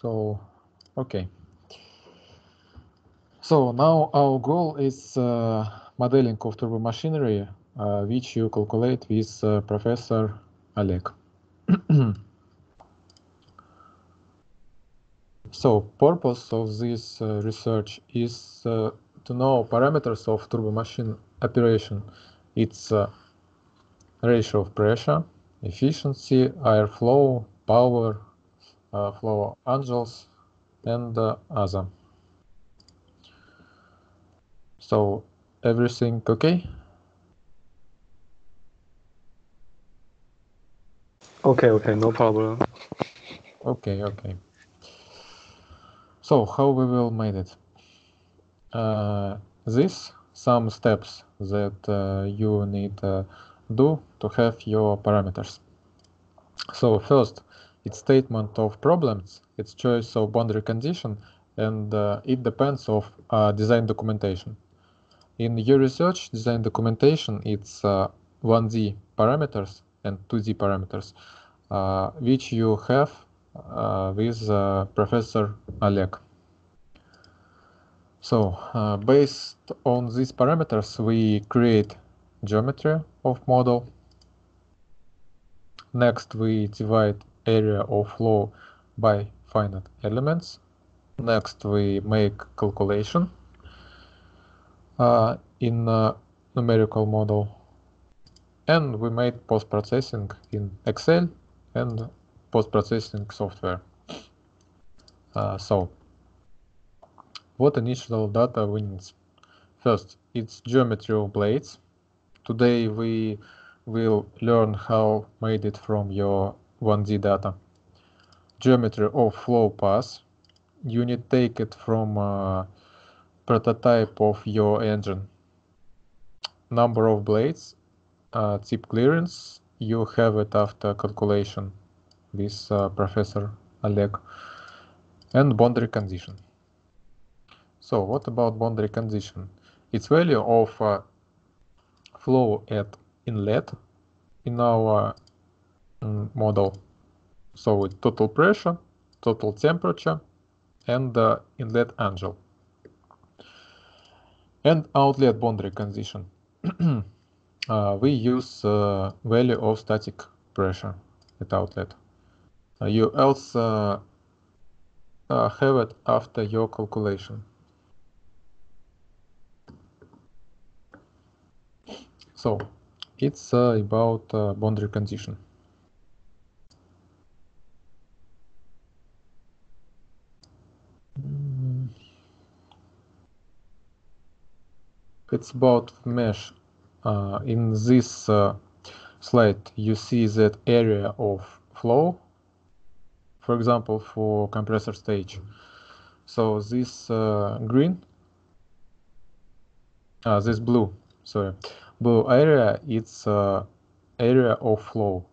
So, okay. So now our goal is uh, modeling of turbo machinery, uh, which you calculate with uh, Professor Oleg. so purpose of this uh, research is uh, to know parameters of turbo machine operation. Its uh, ratio of pressure, efficiency, airflow, power, flow angles, and other. So everything okay? Okay, okay, no problem. Okay, okay. So how we will make it? Uh, this some steps that uh, you need uh, do to have your parameters. So first, it's statement of problems, it's choice of boundary condition, and uh, it depends of uh, design documentation. In your research design documentation, it's uh, 1D parameters and 2D parameters, uh, which you have uh, with uh, Professor Oleg. So uh, based on these parameters, we create geometry of model. Next, we divide area of flow by finite elements. Next, we make calculation uh, in numerical model. And we made post-processing in Excel and post-processing software. Uh, so, what initial data we need? First, it's geometry of blades. Today we will learn how made it from your 1D data. Geometry of flow path. You need take it from uh, prototype of your engine. Number of blades, uh, tip clearance, you have it after calculation with uh, Professor Oleg, and boundary condition. So what about boundary condition? Its value of uh, flow at inlet in our model. So with total pressure, total temperature, and uh, inlet angle and outlet boundary condition. uh, we use uh, value of static pressure at outlet. Uh, you also uh, have it after your calculation. So it's uh, about uh, boundary condition. It's about mesh. Uh, in this uh, slide, you see that area of flow, for example, for compressor stage. So this uh, green, uh, this blue, sorry, blue area, it's uh, area of flow.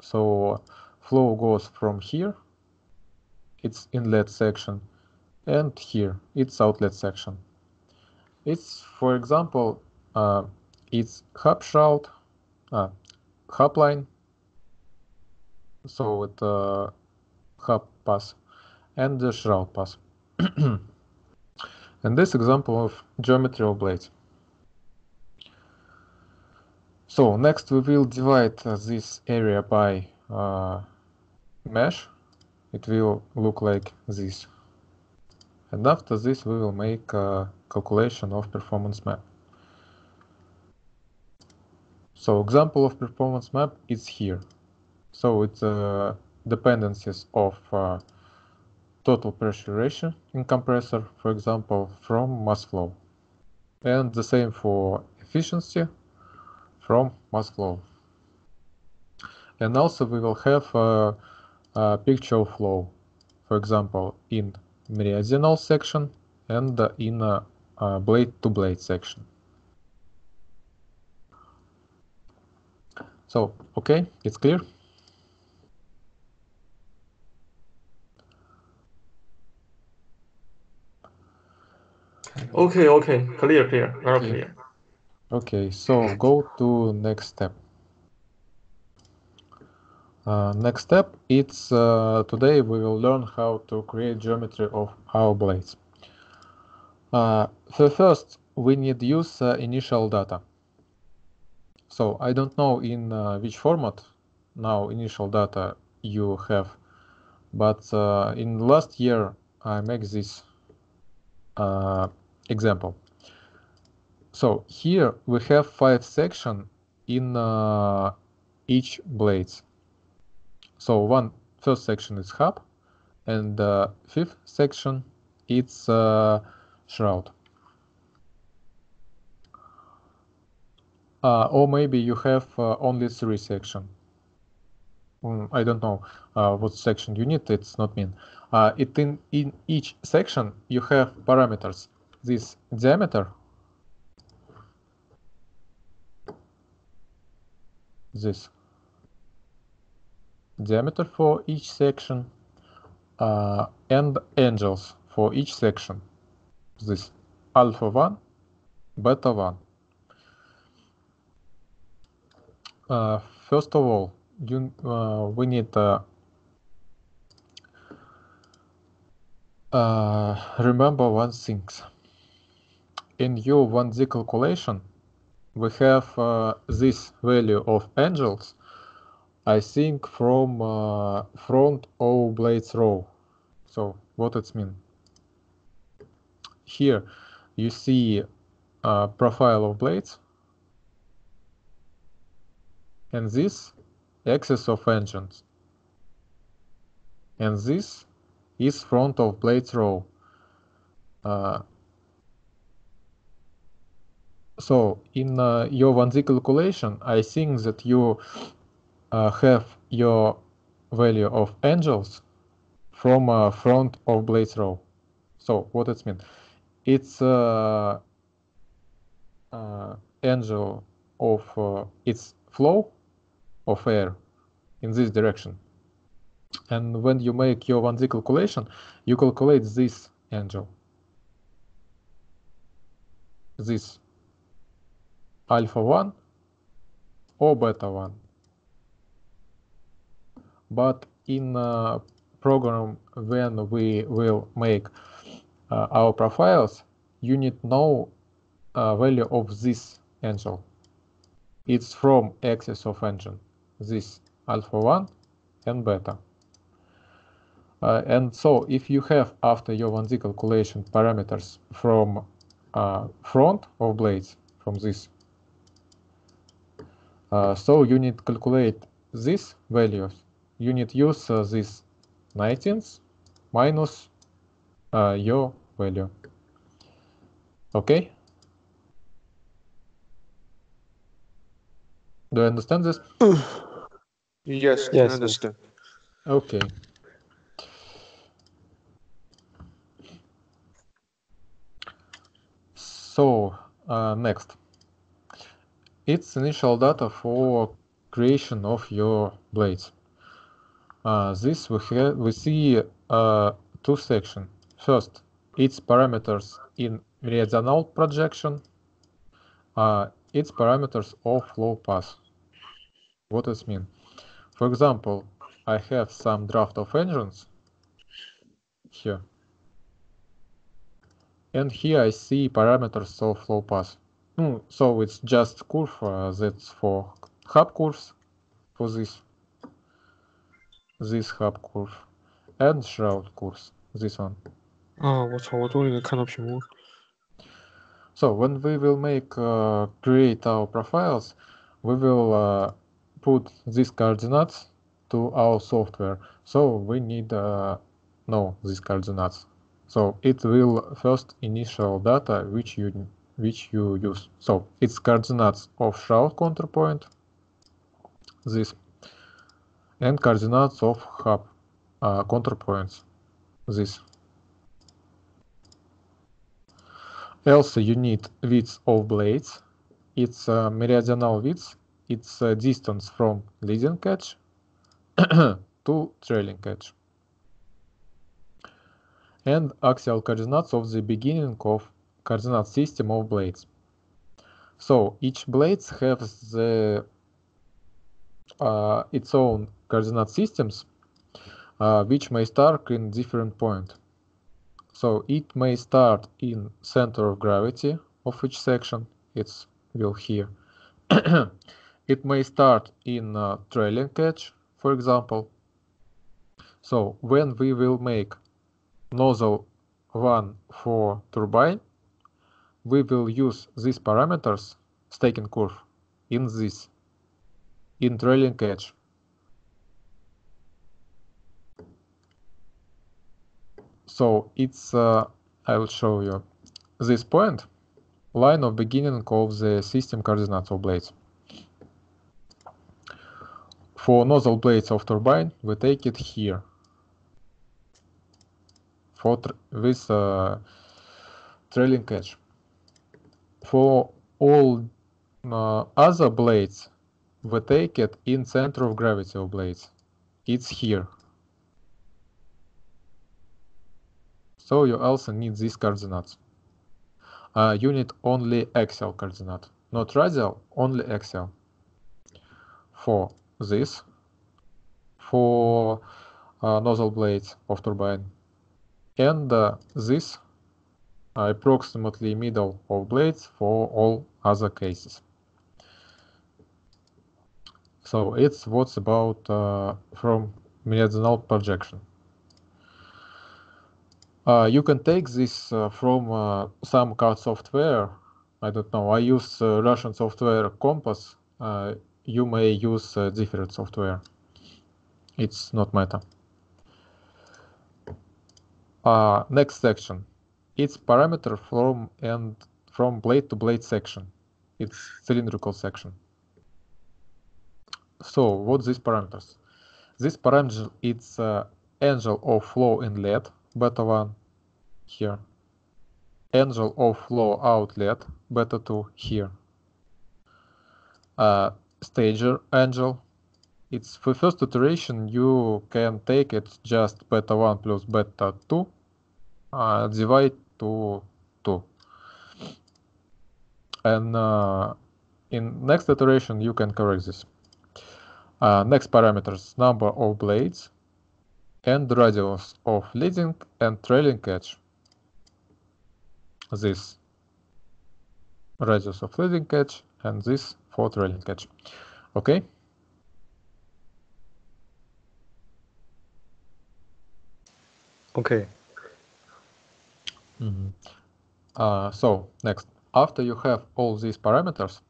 So flow goes from here, it's inlet section, and here, it's outlet section. It's, for example, uh, it's hub shroud, uh, hub line, so with uh, hub pass and the shroud pass. and this example of geometry of blades. So next we will divide uh, this area by uh, mesh. It will look like this. And after this we will make uh, calculation of performance map. So example of performance map is here. So it's uh, dependencies of uh, total pressure ratio in compressor, for example, from mass flow. And the same for efficiency from mass flow. And also we will have a, a picture of flow, for example, in meridional section and in a uh, blade to blade section. So, okay, it's clear? Okay, okay, clear, clear, very okay. clear. Okay, so go to next step. Uh, next step, it's uh, today we will learn how to create geometry of our blades. Uh, so first, we need use uh, initial data. So I don't know in uh, which format now initial data you have, but in last year I make this example. So here we have five section in each blades. So one first section is hub, and the fifth section it's uh, shroud. Uh, or maybe you have uh, only three section. Mm, I don't know uh, what section you need. It's not mean. Uh, it in in each section you have parameters. This diameter, this diameter for each section uh, and angles for each section. This alpha 1, beta 1. Uh, first of all, you, uh, we need uh, remember one thing. In your 1Z calculation, we have uh, this value of angles I think from uh, front of blades row. So what it mean? Here you see a profile of blades and this axis of engines. And this is front of blades row. Uh, so in uh, your 1Z calculation, I think that you uh, have your value of angels from uh, front of blades row. So what it means? It's uh, uh, angle of uh, its flow of air in this direction. And when you make your 1Z calculation, you calculate this angle. This alpha 1 or beta 1 but in a program when we will make uh, our profiles, you need know uh, value of this angle. It's from axis of engine, this alpha 1 and beta. Uh, and so if you have after your 1Z calculation parameters from uh, front of blades, from this, uh, so you need calculate these values you need use uh, this 19th minus uh, your value. Okay? Do you understand this? yes, yes, I understand. Okay. So, uh, next. It's initial data for creation of your blades. This we have we see uh, two sections. First, its parameters in meridional projection. Uh, its parameters of flow path. What does mean? For example, I have some draft of engines here. And here I see parameters of flow path. Mm, so it's just curve uh, that's for hub curves for this this hub curve and shroud curves, this one. 啊，我操！我终于能看到屏幕。So when we will make uh, create our profiles, we will uh, put these coordinates to our software. So we need uh, know these coordinates. So it will first initial data which you which you use. So it's coordinates of shroud counterpoint. This and coordinates of hub uh, counterpoints this. Also you need width of blades. It's uh, meridional width. It's uh, distance from leading edge to trailing edge. And axial coordinates of the beginning of coordinate system of blades. So each blades has the uh, its own coordinate systems uh, which may start in different point. So it may start in center of gravity of each section. It's will here. it may start in uh, trailing edge, for example. So when we will make nozzle 1 for turbine, we will use these parameters, staking curve, in this, in trailing edge. So it's, uh, I will show you this point, line of beginning of the system coordinates of blades. For nozzle blades of turbine, we take it here. For with uh, trailing edge. For all uh, other blades, we take it in center of gravity of blades. It's here. So you also need these coordinates. Uh, you need only axial coordinate, not radial, only axial. For this, for uh, nozzle blades of turbine, and uh, this approximately middle of blades for all other cases. So it's what's about uh, from meridional projection. Uh, you can take this uh, from uh, some CAD software. I don't know. I use uh, Russian software Kompas. Uh, you may use uh, different software. It's not matter. next section. It's parameter from and from blade to blade section. It's cylindrical section. So what these parameters? This parameter it's angle of flow inlet beta 1 here. Angle of flow outlet beta 2 here. Uh, stagger angle. It's for first iteration you can take it just beta 1 plus beta 2 uh, divide to 2. And uh, in next iteration you can correct this. Uh, next parameters number of blades and radius of leading and trailing edge. This radius of leading edge and this for trailing edge. Okay. Okay. Mm -hmm. uh, so next, after you have all these parameters,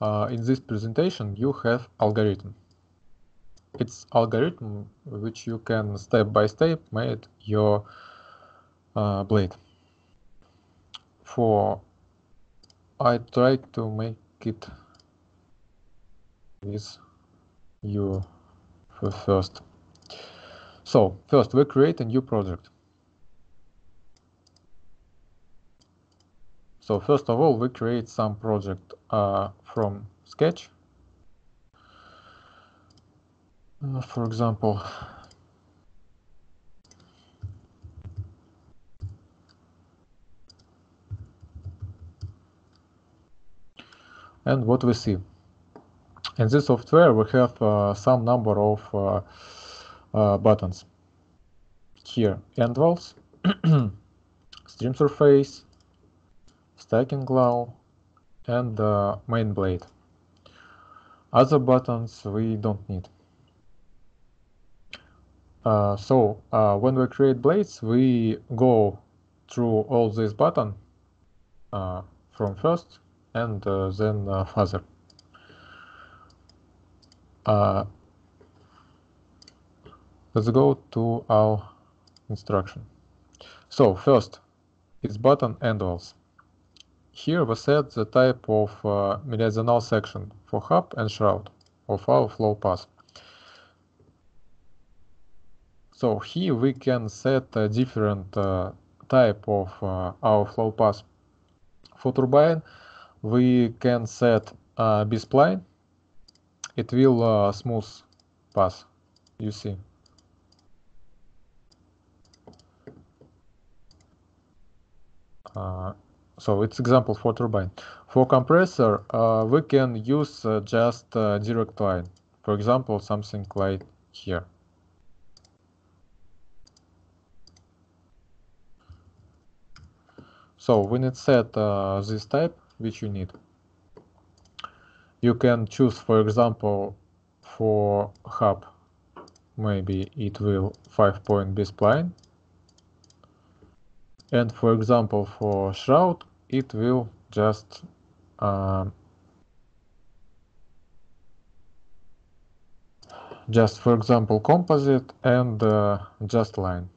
uh, in this presentation you have algorithm it's algorithm which you can step by step make your uh, blade. For I try to make it with you first. So first we create a new project. So first of all we create some project uh, from sketch uh, for example, and what we see. In this software, we have uh, some number of uh, uh, buttons. Here, end walls, stream surface, stacking law, and main blade. Other buttons we don't need. Uh, so uh, when we create blades, we go through all these buttons uh, from first and uh, then further. Uh, let's go to our instruction. So first, it's button walls. Here we set the type of meridional section for hub and shroud of our flow path. So here we can set a different uh, type of uh, our flow path. For turbine, we can set a B-spline. It will uh, smooth path, you see. Uh, so it's example for turbine. For compressor, uh, we can use uh, just direct line For example, something like here. So when it set uh, this type, which you need, you can choose, for example, for hub, maybe it will 5 point B spline. And for example, for shroud, it will just um, just for example composite and uh, just line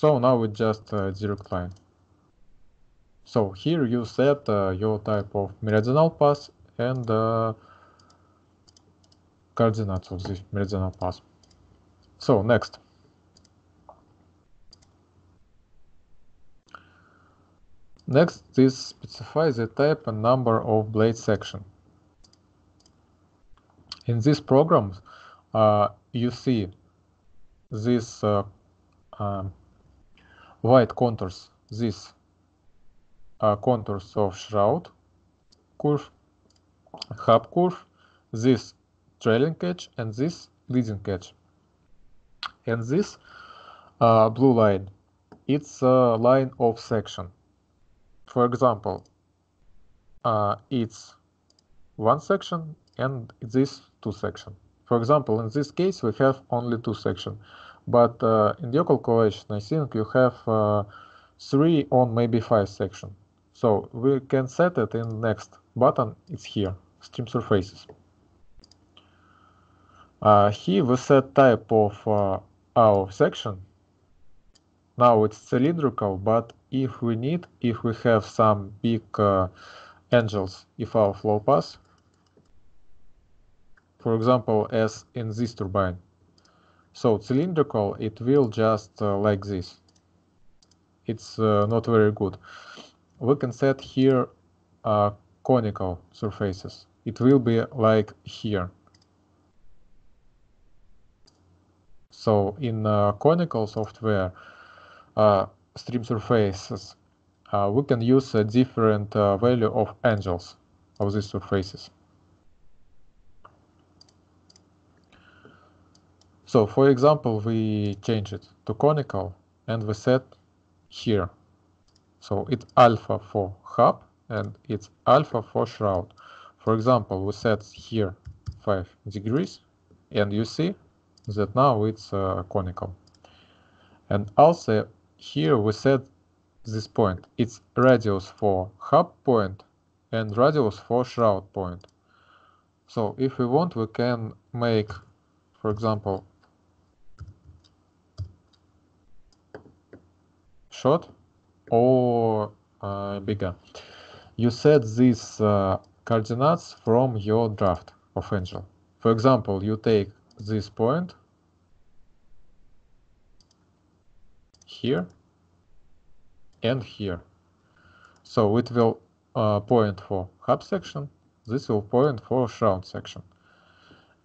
so now we just uh, direct line so here you set uh, your type of meridional path and uh, coordinates of this meridional path so next. Next, this specifies the type and number of blade section. In this program, uh, you see this uh, um, white contours, these uh, contours of shroud curve, hub curve, this trailing edge, and this leading edge. And this uh, blue line, it's a line of section for example, uh, it's one section and this two section. For example, in this case, we have only two section, but uh, in your calculation, I think you have uh, three or maybe five section. So we can set it in next button. It's here, stream surfaces. Uh, here we set type of our section. Now it's cylindrical, but if we need, if we have some big uh, angles, if our flow path, for example, as in this turbine. So cylindrical, it will just uh, like this. It's uh, not very good. We can set here uh, conical surfaces. It will be like here. So in uh, conical software, uh, stream surfaces, uh, we can use a different value of angles of these surfaces. So for example, we change it to conical and we set here. So it's alpha for hub and it's alpha for shroud. For example, we set here 5 degrees and you see that now it's uh, conical. And also here we set this point. It's radius for hub point and radius for shroud point. So if we want, we can make, for example, short or uh, bigger. You set these uh, coordinates from your draft of Angel. For example, you take this point here and here. So it will uh, point for hub section, this will point for shroud section.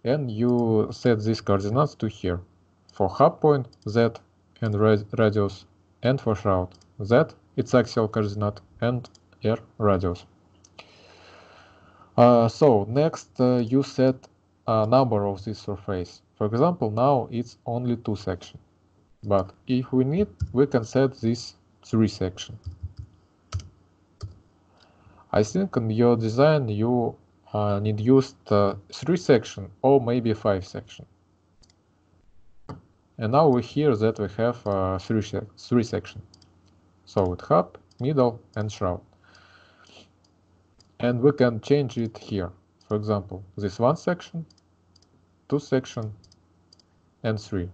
And you set these coordinates to here. For hub point, Z and radius, and for shroud, Z, its axial coordinate, and R radius. Uh, so next uh, you set a number of this surface. For example, now it's only two sections. But if we need, we can set this three section. I think in your design you uh, need used three section or maybe five section. And now we hear that we have uh, three, three section. So with hub, middle and shroud. And we can change it here. For example, this one section, two section, and three.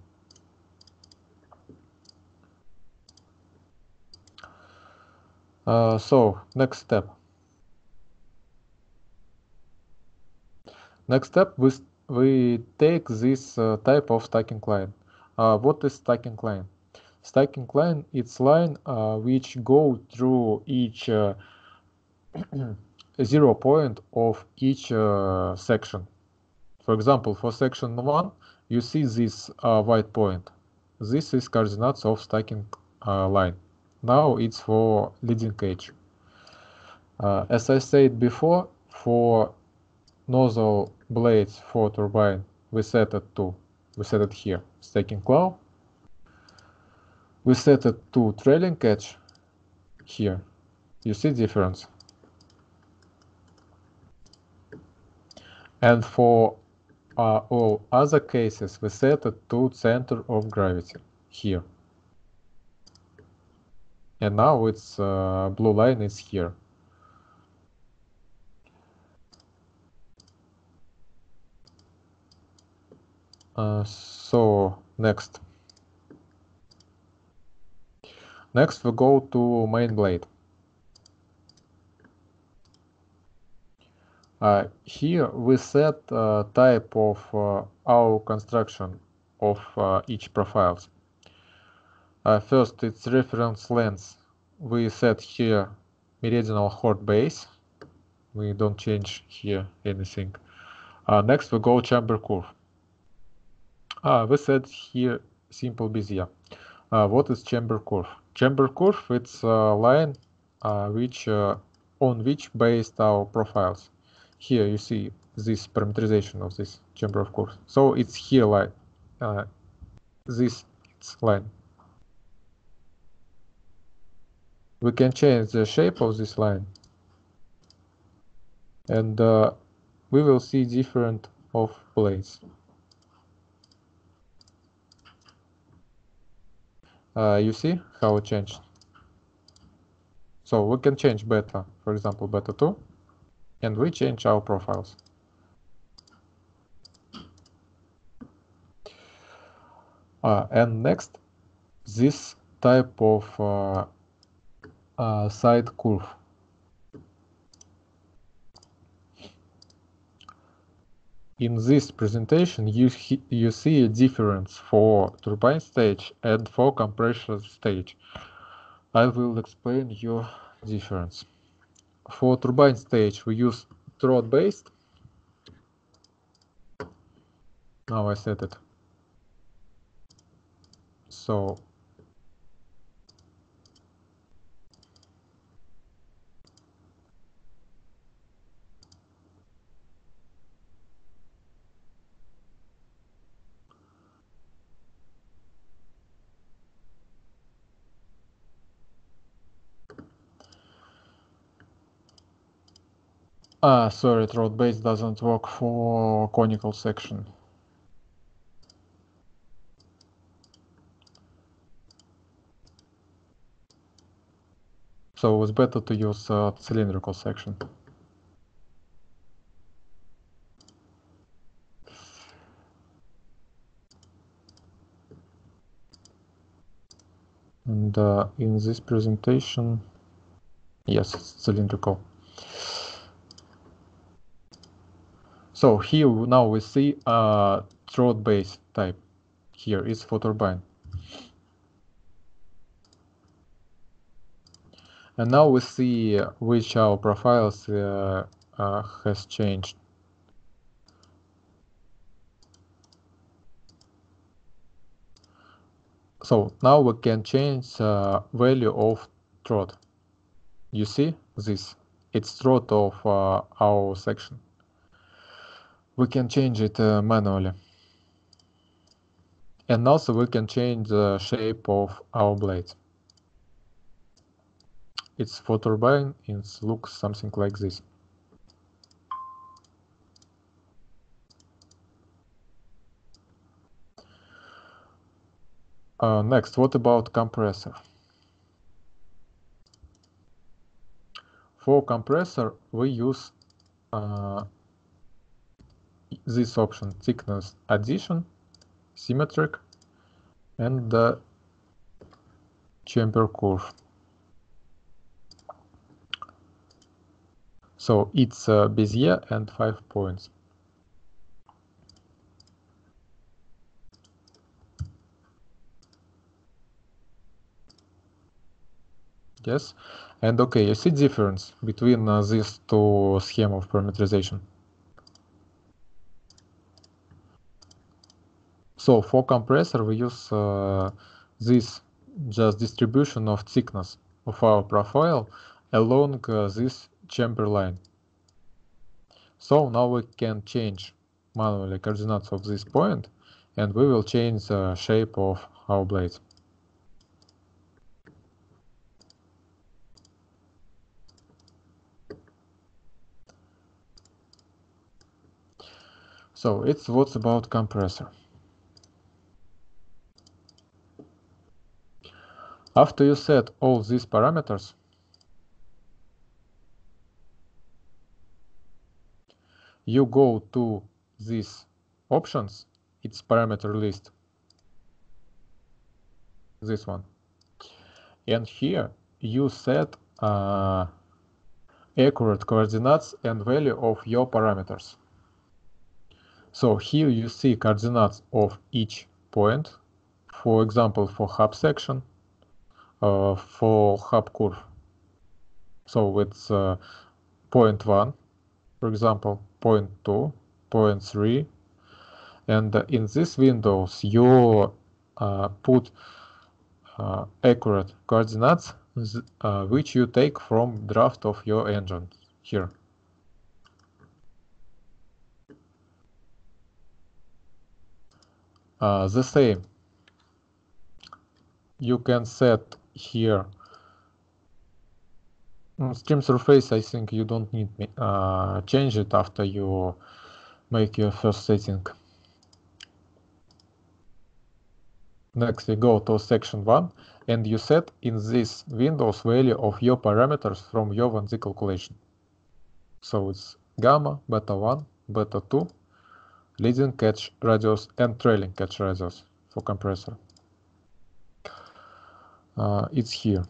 Uh, so next step. Next step, we, we take this uh, type of stacking line. What is stacking line? Stacking line, it's line which go through each zero point of each section. For example, for section 1, you see this white point. This is coordinates of stacking line. Now it's for leading edge. Uh, as I said before, for nozzle blades for turbine, we set it to, we set it here, stacking law. We set it to trailing edge here. You see difference? And for uh, all other cases, we set it to center of gravity here. And now its uh, blue line is here. Uh, so next. Next we go to main blade. Uh, here we set uh, type of uh, our construction of uh, each profiles. Uh, first, it's reference length. We set here meridional chord base. We don't change here anything. Next, we go camber curve. We said here simple Bezier. what is camber curve? Camber curve, it's a line which on which based our profiles here you see this parameterization of this chamber of course. So it's here line, uh, this line. We can change the shape of this line and uh, we will see different of blades. Uh, you see how it changed? So we can change beta, for example, beta 2 and we change our profiles. Uh, and next, this type of uh, uh, side curve. In this presentation, you, you see a difference for turbine stage and for compressor stage. I will explain your difference for turbine stage, we use throat based. Now I set it. So Ah, sorry, throat base doesn't work for conical section. So it's better to use uh, cylindrical section. And uh, in this presentation, yes, cylindrical. So here now we see a throat base type. Here is for. And now we see which our profiles uh, uh, has changed. So now we can change uh, value of throat. You see this? It's throat of uh, our section we can change it uh, manually. And also we can change the shape of our blade. It's for turbine, it looks something like this. Uh, next, what about compressor? For compressor, we use uh, this option thickness addition, symmetric, and the camber curve. So it's uh, Bezier and five points. Yes, and okay, you see difference between uh, these two scheme of parameterization. So for compressor, we use uh, this just distribution of thickness of our profile along uh, this camber line. So now we can change manually coordinates of this point and we will change the shape of our blade. So it's what's about compressor. After you set all these parameters, you go to these options, its parameter list, this one. And here you set uh, accurate coordinates and value of your parameters. So here you see coordinates of each point, for example, for hub section, for hub curve. So it's uh, point one, for example, point two, point three, and uh, in these windows you uh, put uh, accurate coordinates uh, which you take from draft of your engine here. Uh, the same. You can set here stream surface. I think you don't need uh, change it after you make your first setting. Next, we go to section 1 and you set in this Windows value of your parameters from your 1Z calculation. So it's gamma, beta 1, beta 2, leading catch radius and trailing catch radius for compressor. Uh, it's here.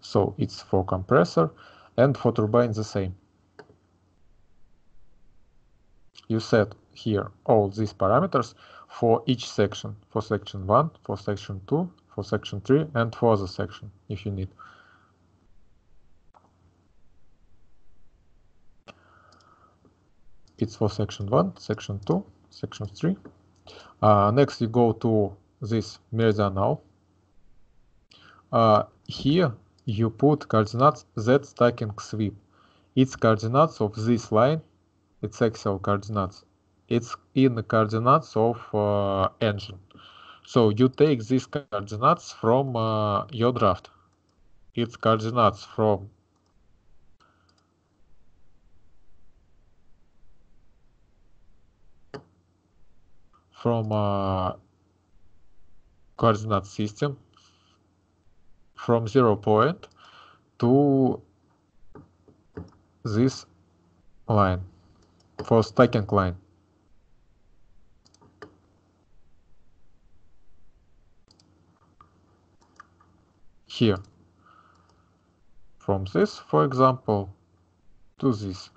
So it's for compressor and for turbine the same. You set here all these parameters for each section, for section 1, for section 2, for section 3, and for the section if you need. It's for section 1, section 2, section 3. Uh, next you go to this meridional. Uh, here you put coordinates z stacking sweep. It's coordinates of this line, its axial coordinates. It's in the coordinates of uh, engine. So you take these coordinates from uh, your draft. It's coordinates from from uh, coordinate system from zero point to this line for stacking line. Here. From this, for example, to this.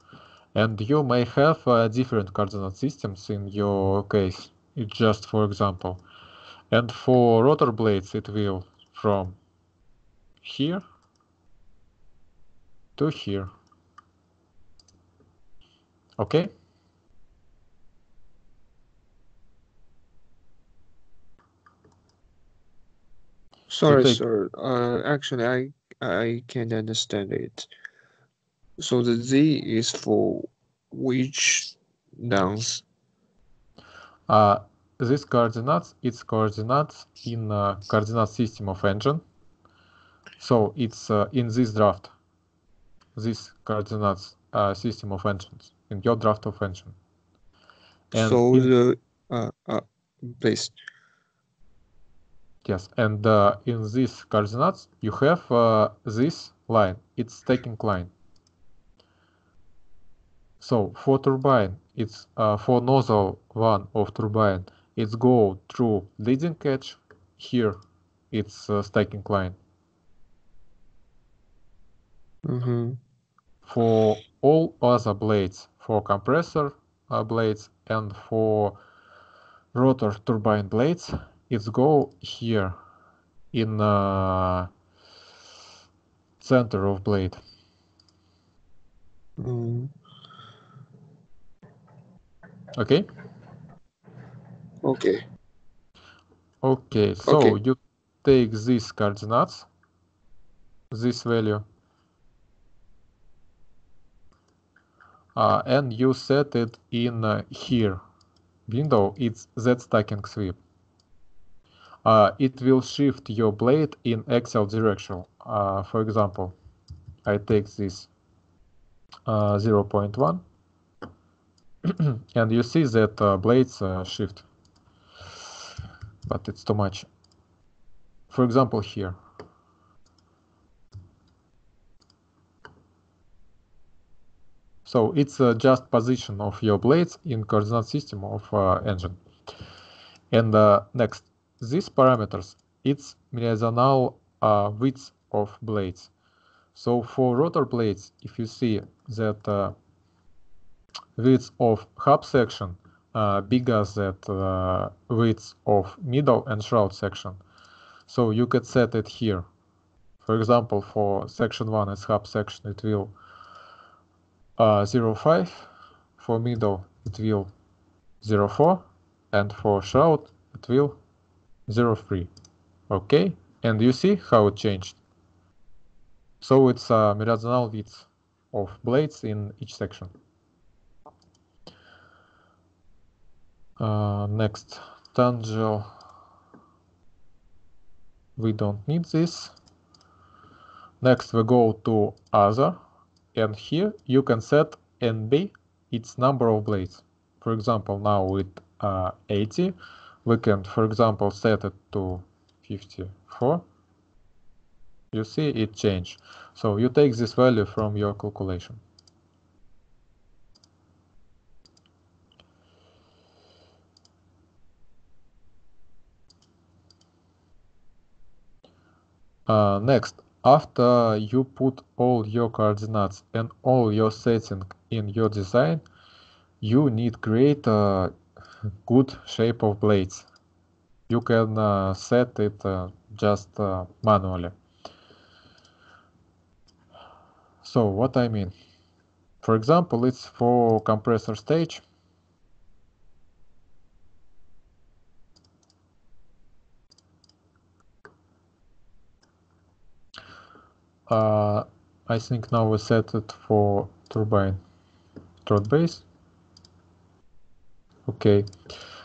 And you may have uh, different coordinate systems in your case. It's just for example. And for rotor blades, it will from here to here. Okay? Sorry, take- sir. Uh, actually, I I can't understand it. So the Z is for which downs? Uh, this coordinates, it's coordinates in uh, coordinate system of engine. So it's uh, in this draft, this coordinates uh, system of engines, in your draft of engine. And so the uh, uh please. Yes, and uh, in these coordinates, you have uh, this line. It's taking line. So for turbine, it's uh, for nozzle one of turbine, it's go through leading edge. Here, it's uh, stacking line. Mm-hmm. For all other blades, for compressor uh, blades and for rotor turbine blades, it's go here in uh, center of blade. Mm, Okay. okay. Okay. So Okay. you take these coordinates, this value, uh, and you set it in uh, here window, it's Z stacking sweep. Uh, it will shift your blade in axial direction. Uh, for example, I take this uh, 0.1 and you see that uh, blades uh, shift, but it's too much. For example, here. So it's uh, just position of your blades in coordinate system of uh, engine. And uh, next, these parameters, it's meridional uh, width of blades. So for rotor blades, if you see that width of hub section uh, bigger than uh, width of middle and shroud section, so you could set it here. For example, for section 1 as hub section, it will uh, 0.5. For middle, it will 0.4. And for shroud, it will 0.3. Okay, and you see how it changed. So it's a meridional width of blades in each section. Uh, next, tangent. We don't need this. Next, we go to other, and here you can set NB its number of blades. For example, now with uh, 80, we can, for example, set it to 54 you see it change. So you take this value from your calculation. Uh, next, after you put all your coordinates and all your setting in your design, you need create a good shape of blades. You can uh, set it uh, just uh, manually. So what I mean, for example, it's for compressor stage. Uh, I think now we set it for turbine throat base. Okay,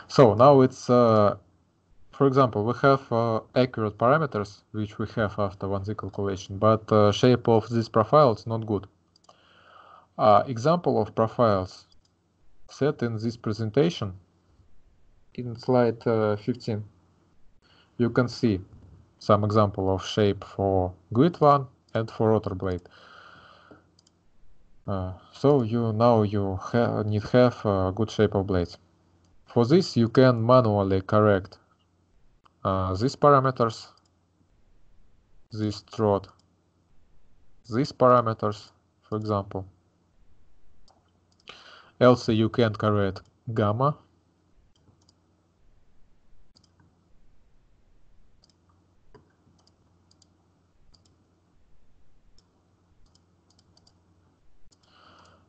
so now it's, uh, for example, we have uh, accurate parameters, which we have after 1Z calculation, but uh, shape of this profile is not good. Uh, example of profiles set in this presentation in slide uh, 15. You can see some example of shape for grid one and for rotor blade. Uh, so you now you ha need have a good shape of blades. For this you can manually correct uh, these parameters, this throat, these parameters, for example. Also you can correct gamma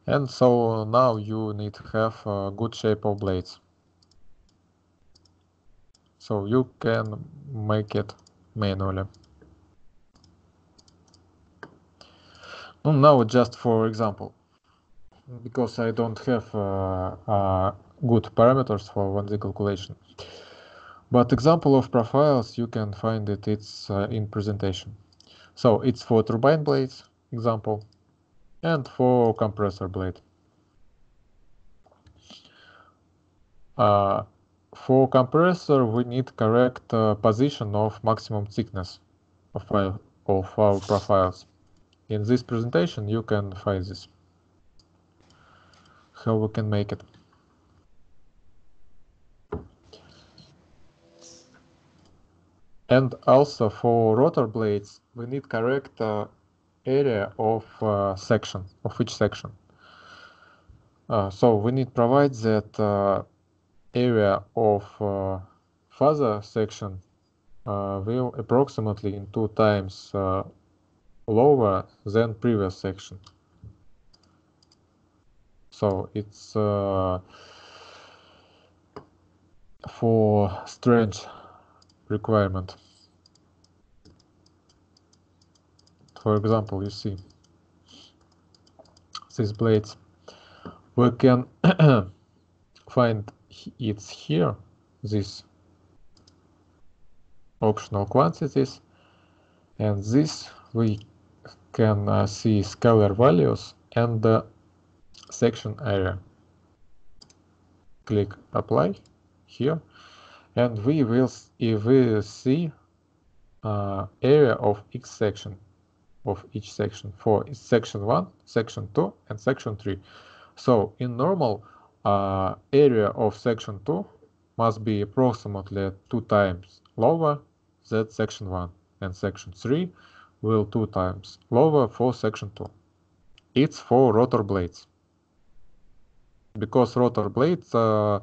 And so now you need to have a good shape of blades. So you can make it manually. Well, now just for example, because I don't have uh, uh, good parameters for 1Z calculation. But example of profiles, you can find it, it's uh, in presentation. So it's for turbine blades, example, and for compressor blade. Uh, for compressor, we need correct uh, position of maximum thickness of our, of our profiles. In this presentation, you can find this, how we can make it. And also for rotor blades, we need correct uh, area of uh, section, of each section. Uh, so we need provide that uh, area of uh, further section uh, will approximately in two times uh, lower than previous section. So it's for strange requirement. For example, you see these blades we can find it's here, this optional quantities, and this we can uh, see scalar values and the section area. Click apply here, and we will we see uh, area of each section of each section for section 1, section 2, and section 3. So in normal, uh, area of section 2 must be approximately 2 times lower than section 1, and section 3 will 2 times lower for section 2. It's for rotor blades. Because rotor blades uh,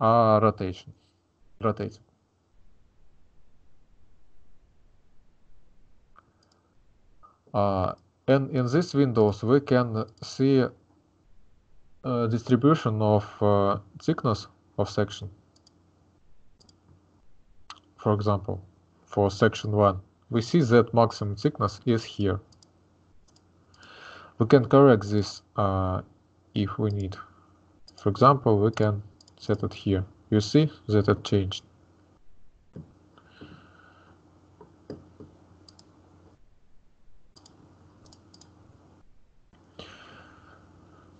are rotation, rotating. And in these windows, we can see uh, distribution of uh, thickness of section. For example, for section 1, we see that maximum thickness is here. We can correct this uh, if we need. For example, we can set it here. You see that it changed.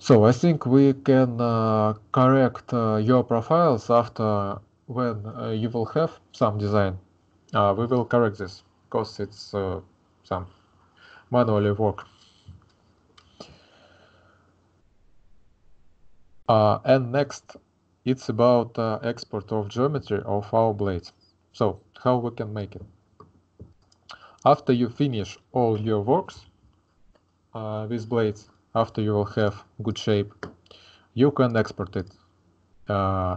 So I think we can uh, correct uh, your profiles after when uh, you will have some design. We will correct this because it's some manually work. Uh, and next, it's about uh, export of geometry of our blades. So how we can make it? After you finish all your works uh, with blades, after you will have good shape, you can export it. Uh,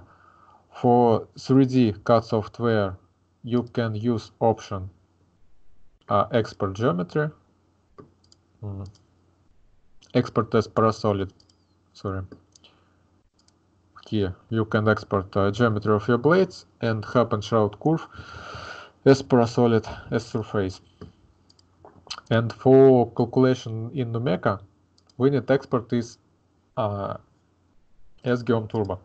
for 3D CAD software, you can use option uh, export geometry, Mm. export as parasolid. Sorry. Here you can export uh, geometry of your blades and hub and shroud curve as parasolid as surface. And for calculation in Numeca, we need export is uh, Turbo.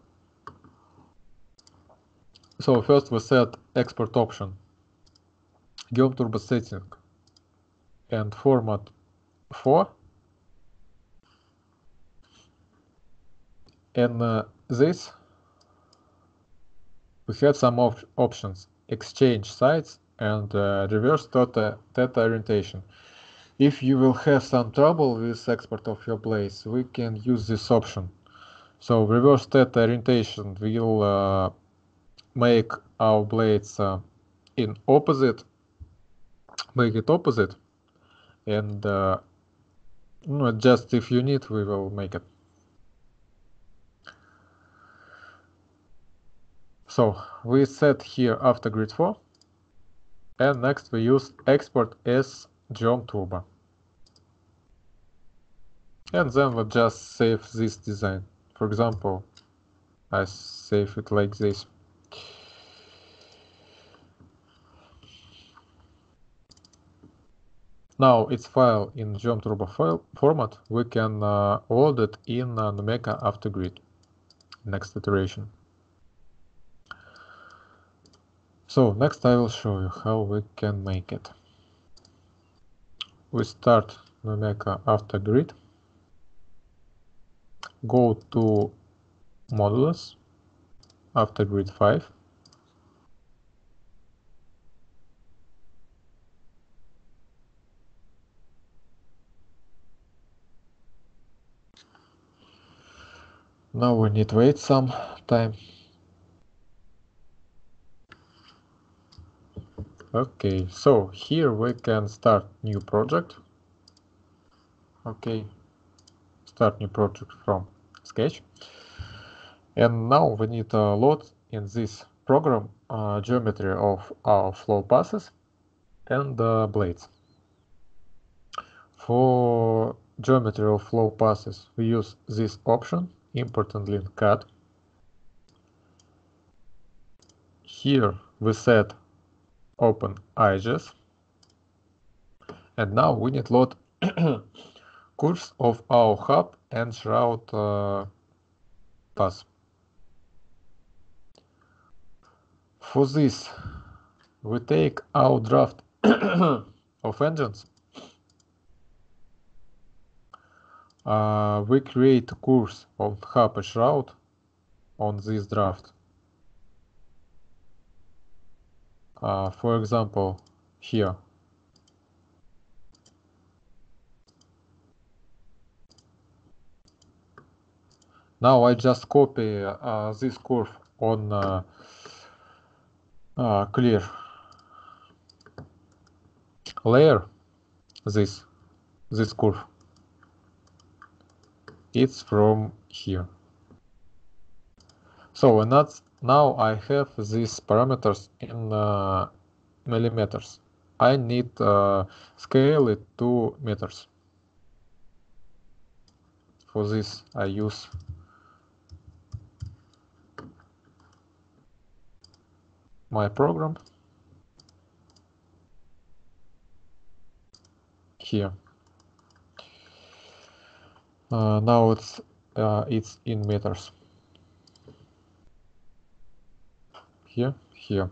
So first we set export option, Geom Turbo setting, and format 4. And uh, this, we have some op options, exchange sides and uh, reverse theta, theta orientation. If you will have some trouble with export of your blades, we can use this option. So reverse theta orientation will uh, make our blades uh, in opposite, make it opposite, and uh, just if you need, we will make it. So we set here AutoGrid 4, and next we use export as Geom Turbo. And then we just save this design. For example, I save it like this. Now its file in Geom Turbo file format, we can uh, load it in uh, Numeca after grid, next iteration. So next I will show you how we can make it. We start Numeca after grid, go to modulus AutoGrid 5, Now we need wait some time. Okay, so here we can start new project. Okay, start new project from sketch. And now we need to load in this program uh, geometry of our flow passes and the blades. For geometry of flow passes, we use this option import and link CAD Here we set open IGES. And now we need load curves of our hub and shroud uh, path. For this, we take our draft of engines. Uh, we create course of hub and shroud on this draft. Uh, for example, here. Now I just copy uh, this curve on uh, uh, clear layer, this, this curve. It's from here. So and that's now I have these parameters in uh, millimeters. I need uh, scale it to meters. For this I use my program here. Uh, now it's uh, it's in meters. Here, here.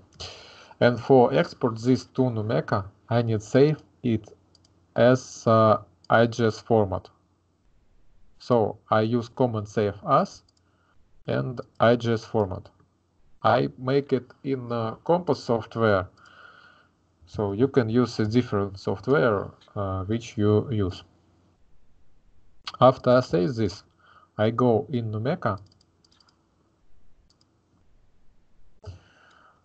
And for export this to Numeca I need save it as uh, IGS format. So I use command save as and IGS format. I make it in uh, Kompas software. So you can use a different software uh, which you use. After I say this, I go in Numeca,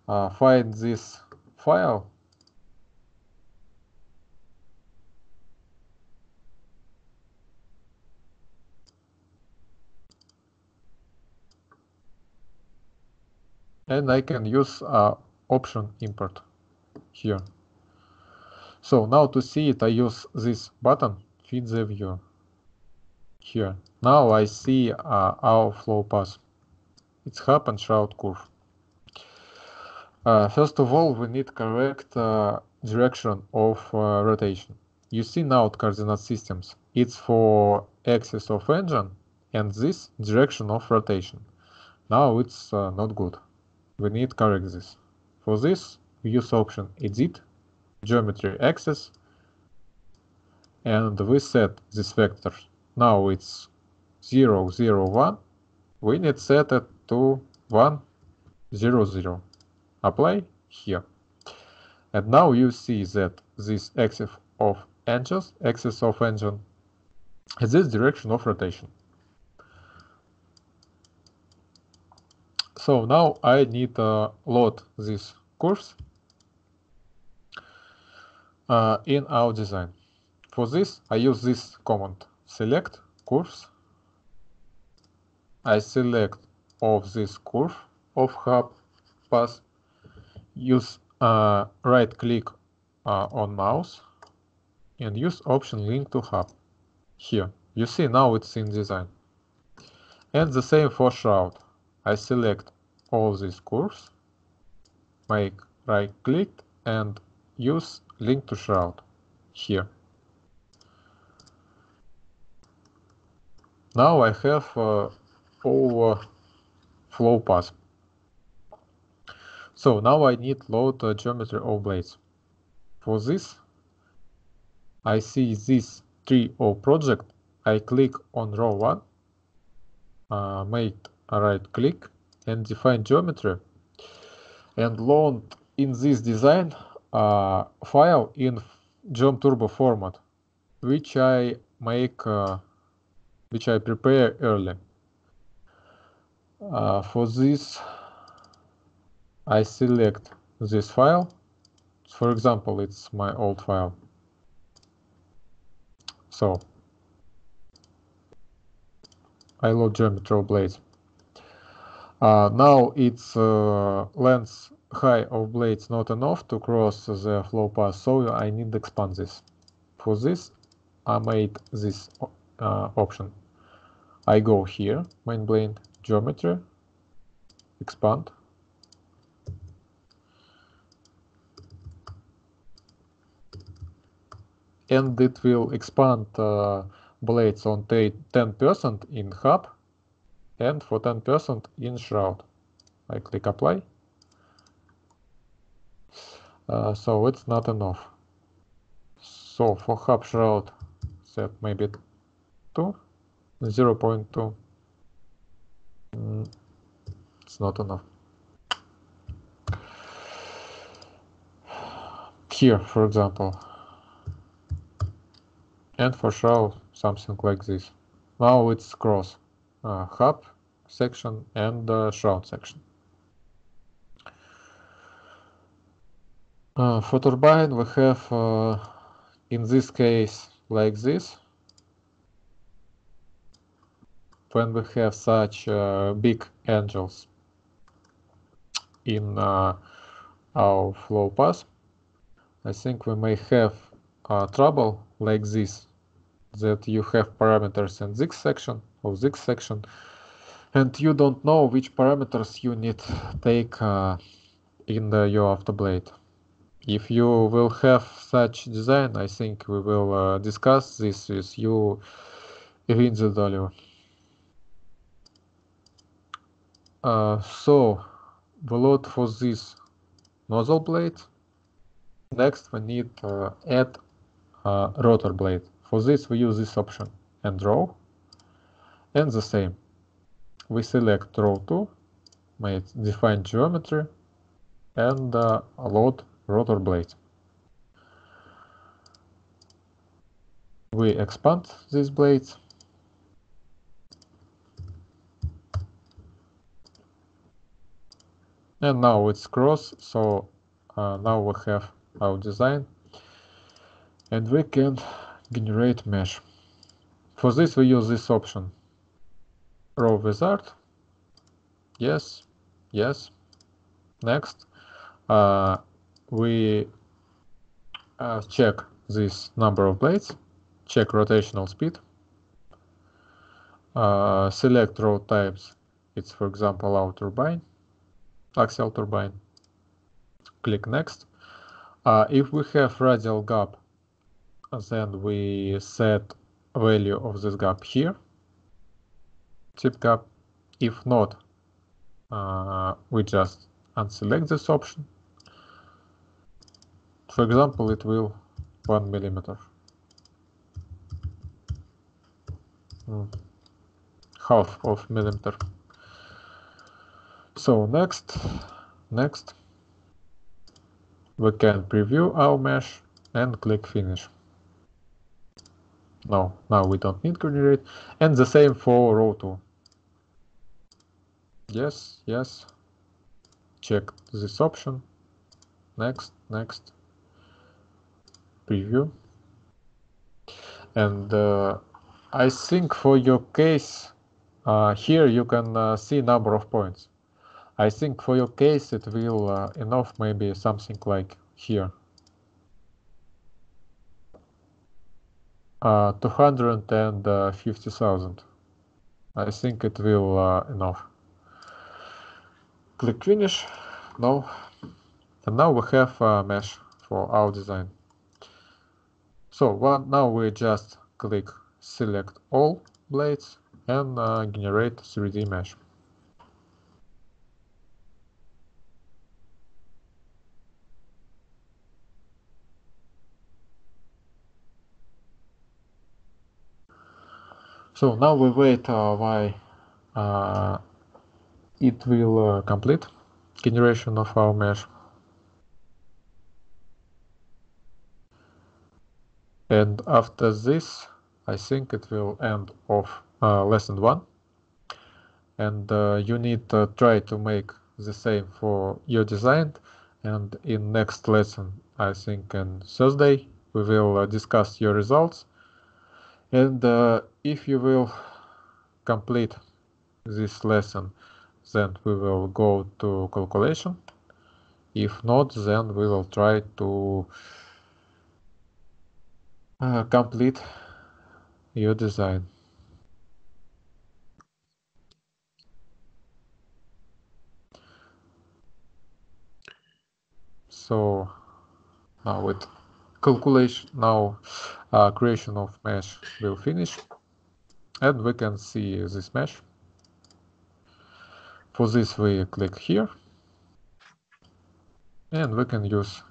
uh, find this file, and I can use uh, option import here. So now to see it, I use this button, feed the view here. Now I see uh, our flow path. It's hub and shroud curve. Uh, first of all, we need correct uh, direction of uh, rotation. You see now coordinate systems. It's for axis of engine and this direction of rotation. Now it's uh, not good. We need correct this. For this, we use option edit, geometry axis, and we set this vector. Now it's 0, 0, 1. We need set it to 1, 0, 0. Apply here. And now you see that this axis of engines, axis of engine, has this direction of rotation. So now I need to load this curves uh, in our design. For this, I use this command, select curves. I select of this curve of hub path, use uh, right click uh, on mouse and use option link to hub. Here, you see now it's in design. And the same for shroud. I select all these curves, make right click and use link to shroud here. Now I have uh, all uh, flow path. So now I need load uh, geometry of blades. For this, I see this tree of project. I click on row one, uh, make a right click and define geometry and load in this design uh, file in Geom Turbo format, which I make, uh, which I prepare early. Uh, for this, I select this file. For example, it's my old file. So I load geometry blades. Uh, now its uh, length high of blades not enough to cross the flow path, so I need to expand this. For this, I made this uh, option. I go here, main blade, geometry, expand. And it will expand uh, blades on 10% in hub and for 10% in shroud. I click apply. Uh, so it's not enough. So for hub shroud, set maybe 2, 0 0.2. Mm, it's not enough. Here, for example, and for shroud, something like this. Now it's cross uh, hub section and the shroud section. Uh, for turbine, we have, uh, in this case, like this. When we have such uh, big angles in uh, our flow path, I think we may have uh, trouble like this, that you have parameters in this section or this section, and you don't know which parameters you need take uh, in the, your blade. If you will have such design, I think we will uh, discuss this with you in the. Uh, so, the load for this nozzle blade. Next, we need uh, add uh, rotor blade. For this, we use this option and draw. And the same. We select row 2, make define geometry, and uh, load rotor blade. We expand these blades. And now it's cross, so uh, now we have our design and we can generate mesh. For this we use this option, row wizard, yes, yes, next. Uh, we uh, check this number of blades, check rotational speed, uh, select row types, it's for example our turbine, axial turbine, click next. Uh, if we have radial gap, then we set value of this gap here, tip gap. If not, uh, we just unselect this option for example, it will one millimeter. Mm. Half of millimeter. So next, next, we can preview our mesh and click finish. No, now we don't need generate. And the same for row 2. Yes, yes. Check this option. Next, next preview. And uh, I think for your case, uh, here you can uh, see number of points. I think for your case it will uh, enough maybe something like here. Uh, 250,000. I think it will uh, enough. Click finish. No. And now we have a mesh for our design. So now we just click select all blades and uh, generate 3D mesh. So now we wait uh, while uh, it will uh, complete generation of our mesh. And after this, I think it will end of uh, lesson one. And uh, you need to try to make the same for your design. And in next lesson, I think on Thursday, we will uh, discuss your results. And uh, if you will complete this lesson, then we will go to calculation. If not, then we will try to uh, complete your design. So now with calculation, now uh, creation of mesh will finish and we can see this mesh. for this, we click here. And we can use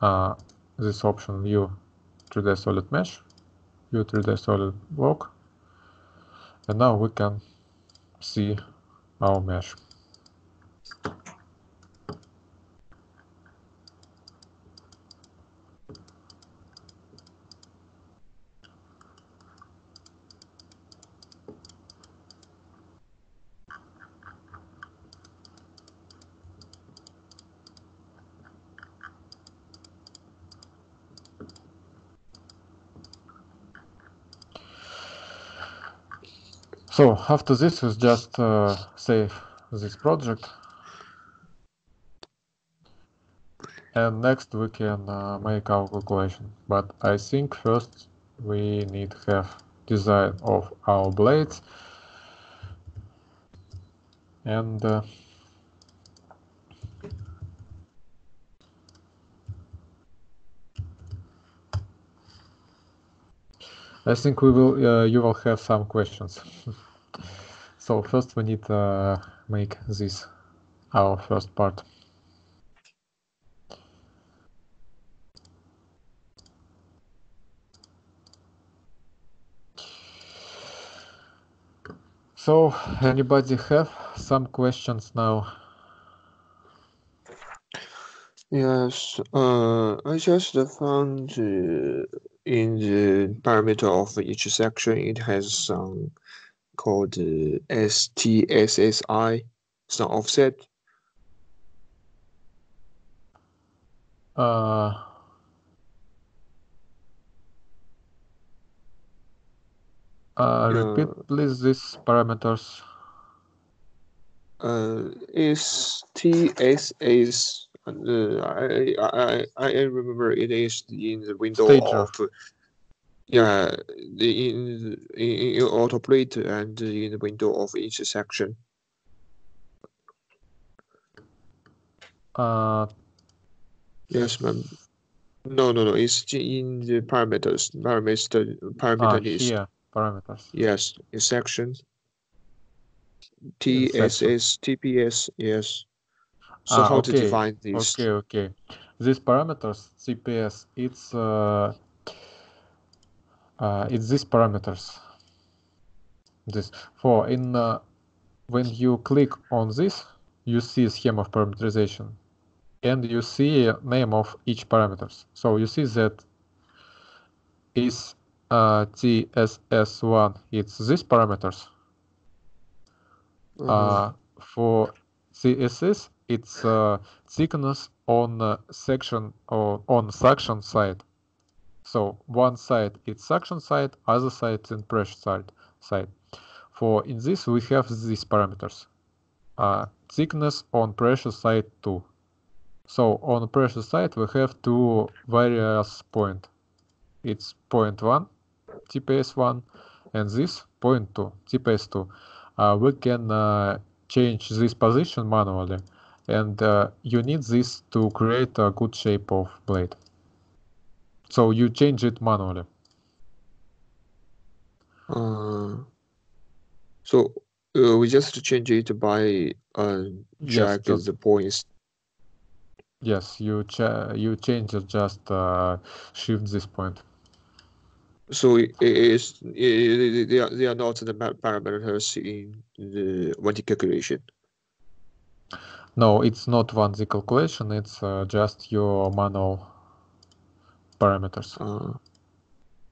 uh, this option view 3D solid mesh, view 3D solid block. And now we can see our mesh. So after this, we just uh, save this project. And next we can uh, make our calculation. But I think first we need have design of our blades. And uh, I think we will. Uh, you will have some questions. so first, we need to uh, make this our first part. So, anybody have some questions now? Yes, uh, I just found uh, in the parameter of each section, it has some called uh, STSSI, some offset. Uh, uh, repeat Uh, please these parameters. Uh, is Uh, I, I I I remember it is in the window Stagger. of yeah the in in, in AutoBlade and in the window of each section. Uh, Yes, ma'am. No, no, no. It's in the parameters. Parameter ah, parameter list. here parameters. Yes, in section. In section. TSS, TPS. Yes. So Ah, how to okay, define this? Okay, okay. These parameters, CPS, it's uh, uh, it's these parameters. This for in uh, when you click on this, you see scheme of parameterization, and you see a name of each parameters. So you see that is uh, TSS1. It's these parameters. Uh-huh. Uh, for CSS, it's uh, thickness on uh, section or on suction side. So one side it's suction side, other side in pressure side. Side. For in this we have these parameters. Uh, thickness on pressure side too. So on pressure side we have two various point. It's point one, TPS one, and this point two, TPS two. Uh, we can uh, change this position manually, and uh, you need this to create a good shape of blade. So you change it manually. Uh, so uh, we just change it by uh, Yes, just- the points. Yes, you cha you change it just uh, shift this point. So it it is it, they are they are not the parameters in the one calculation. No, it's not one the calculation. It's uh, just your manual parameters. Uh,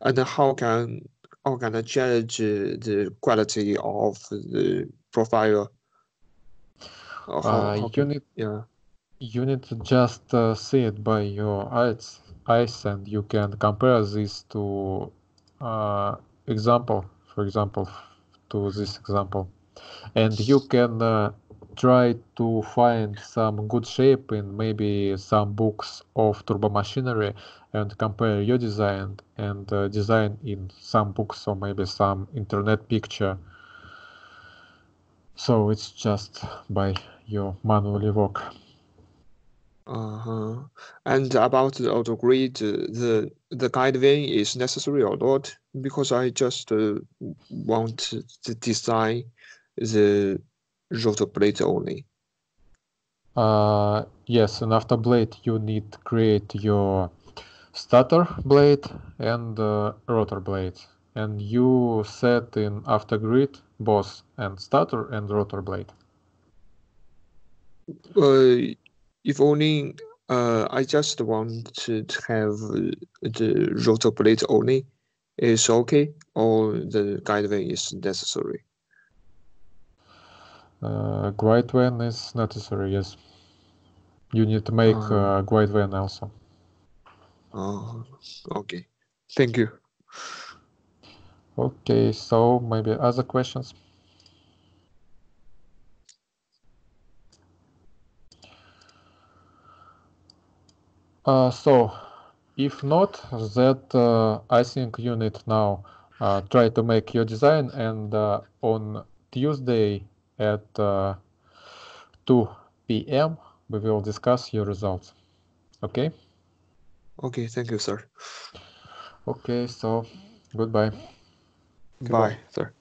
and how can how can I judge uh, the quality of the profile? How, Uh, how you can, need yeah. you need to just uh, see it by your eyes, eyes, and you can compare this to uh, example, for example, to this example, and you can uh, try to find some good shape in maybe some books of turbomachinery and compare your design and uh, design in some books or maybe some internet picture. So it's just by your manually work. Uh-huh. And about the AutoGrid, uh, the the guide vane is necessary or not? Because I just uh, want to design the rotor blade only. Uh, yes, and AutoBlade you need to create your stator blade and uh, rotor blade. And you set in AutoGrid both and stator and rotor blade. Uh, if only uh, I just want to have the rotor blade only, is okay, or the guide vane is necessary. Uh, guide is necessary, yes. You need to make Uh, uh, guide also. Oh, okay. Thank you. Okay, so maybe other questions? Uh, so, if not, that uh, I think you need now uh, try to make your design and uh, on Tuesday at uh, 2 p.m. we will discuss your results. Okay? Okay, thank you, sir. Okay, so goodbye. Goodbye. Bye, sir.